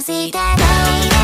閉じてない